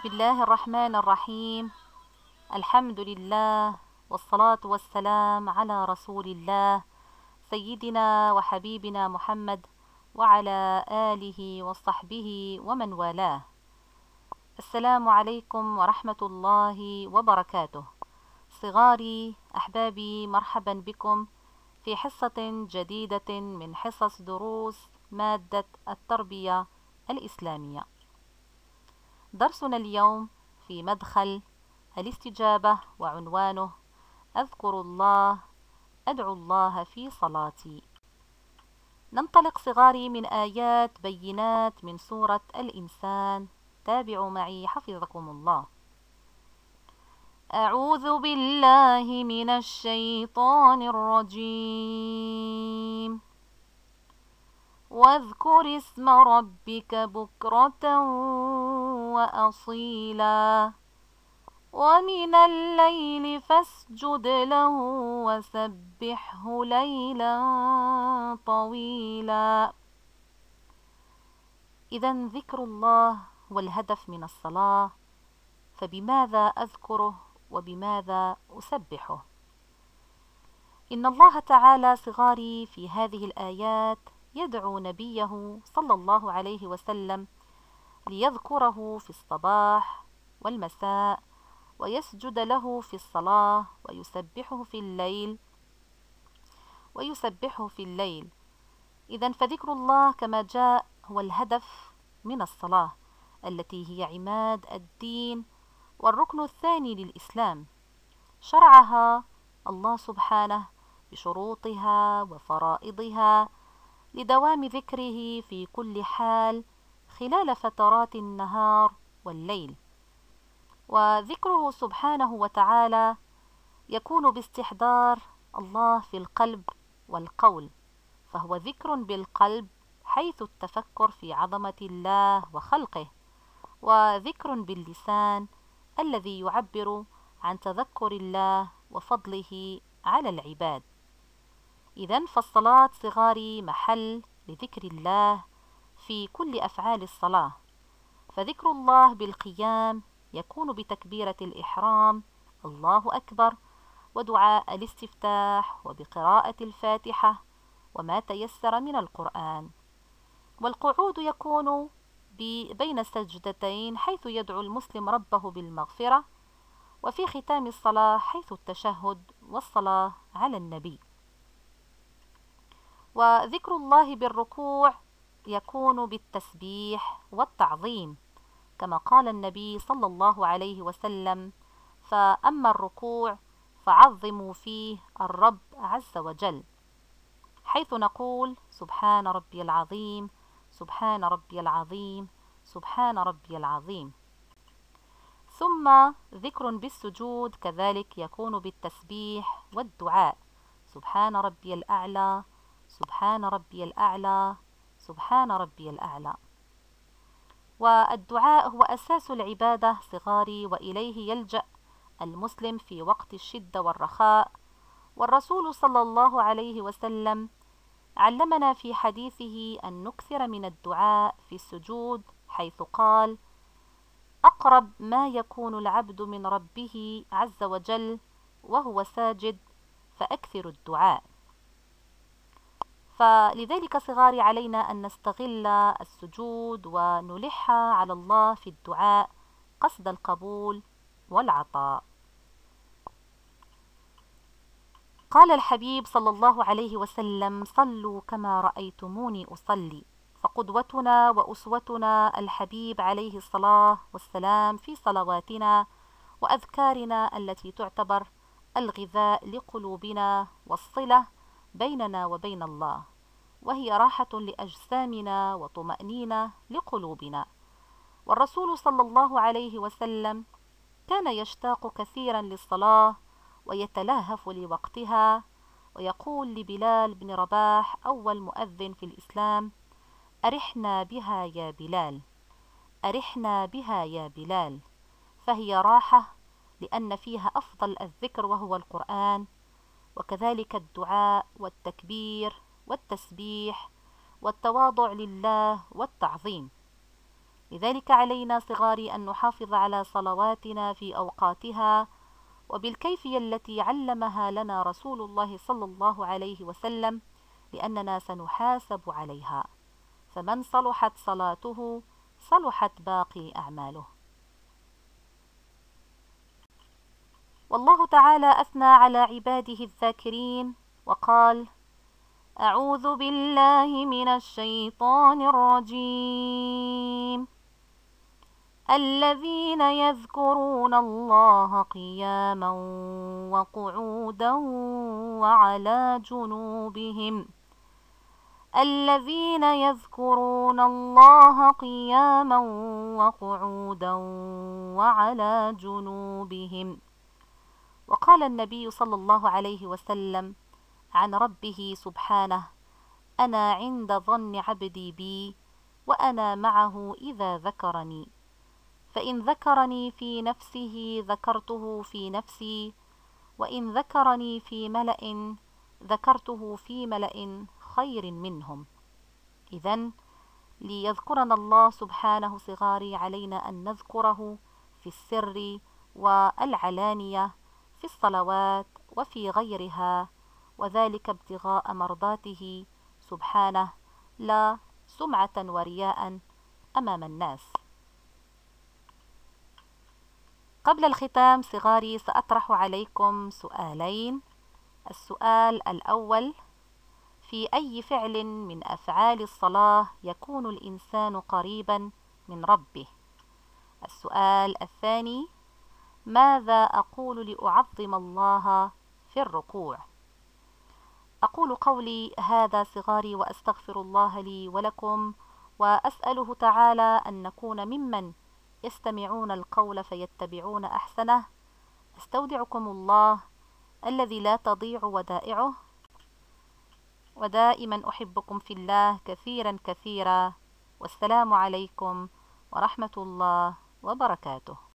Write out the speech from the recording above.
بسم الله الرحمن الرحيم. الحمد لله والصلاة والسلام على رسول الله سيدنا وحبيبنا محمد وعلى آله وصحبه ومن والاه. السلام عليكم ورحمة الله وبركاته. صغاري أحبابي مرحبا بكم في حصة جديدة من حصص دروس مادة التربية الإسلامية. درسنا اليوم في مدخل الاستجابة وعنوانه أذكر الله أدعو الله في صلاتي. ننطلق صغاري من آيات بينات من سورة الإنسان. تابعوا معي حفظكم الله. أعوذ بالله من الشيطان الرجيم. واذكر اسم ربك بكرة وأصيلا. ومن الليل فاسجد له وسبحه ليلا طويلا. إذا ذكر الله هو الهدف من الصلاة فبماذا أذكره وبماذا أسبحه؟ إن الله تعالى صغاري في هذه الآيات يدعو نبيه صلى الله عليه وسلم ليذكره في الصباح والمساء ويسجد له في الصلاة ويسبحه في الليل ويسبحه في الليل. إذا فذكر الله كما جاء هو الهدف من الصلاة التي هي عماد الدين والركن الثاني للإسلام. شرعها الله سبحانه بشروطها وفرائضها لدوام ذكره في كل حال خلال فترات النهار والليل. وذكره سبحانه وتعالى يكون باستحضار الله في القلب والقول فهو ذكر بالقلب حيث التفكر في عظمة الله وخلقه وذكر باللسان الذي يعبر عن تذكر الله وفضله على العباد. إذا فالصلاة صغاري محل لذكر الله في كل أفعال الصلاة. فذكر الله بالقيام يكون بتكبيرة الإحرام الله أكبر ودعاء الاستفتاح وبقراءة الفاتحة وما تيسر من القرآن. والقعود يكون بين السجدتين حيث يدعو المسلم ربه بالمغفرة وفي ختام الصلاة حيث التشهد والصلاة على النبي. وذكر الله بالركوع يكون بالتسبيح والتعظيم كما قال النبي صلى الله عليه وسلم فأما الركوع فعظموا فيه الرب عز وجل حيث نقول سبحان ربي العظيم سبحان ربي العظيم سبحان ربي العظيم ثم ذكر بالسجود كذلك يكون بالتسبيح والدعاء سبحان ربي الأعلى سبحان ربي الأعلى سبحان ربي الأعلى. والدعاء هو أساس العبادة صغاري وإليه يلجأ المسلم في وقت الشدة والرخاء. والرسول صلى الله عليه وسلم علمنا في حديثه أن نكثر من الدعاء في السجود حيث قال أقرب ما يكون العبد من ربه عز وجل وهو ساجد فأكثر الدعاء. فلذلك صغاري علينا أن نستغل السجود ونلح على الله في الدعاء قصد القبول والعطاء. قال الحبيب صلى الله عليه وسلم صلوا كما رأيتموني أصلي فقدوتنا وأسوتنا الحبيب عليه الصلاة والسلام في صلواتنا وأذكارنا التي تعتبر الغذاء لقلوبنا والصلة بيننا وبين الله وهي راحة لأجسامنا وطمأنينة لقلوبنا. والرسول صلى الله عليه وسلم كان يشتاق كثيرا للصلاة ويتلهف لوقتها ويقول لبلال بن رباح أول مؤذن في الإسلام أرحنا بها يا بلال أرحنا بها يا بلال. فهي راحة لأن فيها أفضل الذكر وهو القرآن وكذلك الدعاء والتكبير والتسبيح والتواضع لله والتعظيم. لذلك علينا صغاري أن نحافظ على صلواتنا في أوقاتها وبالكيفية التي علمها لنا رسول الله صلى الله عليه وسلم لأننا سنحاسب عليها. فمن صلحت صلاته صلحت باقي أعماله. والله تعالى أثنى على عباده الذاكرين وقال أعوذ بالله من الشيطان الرجيم. الذين يذكرون الله قياما وقعودا وعلى جنوبهم. الذين يذكرون الله قياما وقعودا وعلى جنوبهم. وقال النبي صلى الله عليه وسلم عن ربه سبحانه أنا عند ظن عبدي بي وأنا معه إذا ذكرني. فإن ذكرني في نفسه ذكرته في نفسي وإن ذكرني في ملأ ذكرته في ملأ خير منهم. إذا ليذكرنا الله سبحانه صغاري علينا أن نذكره في السر والعلانية في الصلوات وفي غيرها وذلك ابتغاء مرضاته. سبحانه لا سمعة ورياء أمام الناس. قبل الختام صغاري سأطرح عليكم سؤالين. السؤال الأول في أي فعل من أفعال الصلاة يكون الإنسان قريبا من ربه؟ السؤال الثاني ماذا أقول لأعظم الله في الركوع؟ أقول قولي هذا صغاري وأستغفر الله لي ولكم وأسأله تعالى أن نكون ممن يستمعون القول فيتبعون أحسنه. أستودعكم الله الذي لا تضيع ودائعه. ودائما أحبكم في الله كثيرا كثيرا. والسلام عليكم ورحمة الله وبركاته.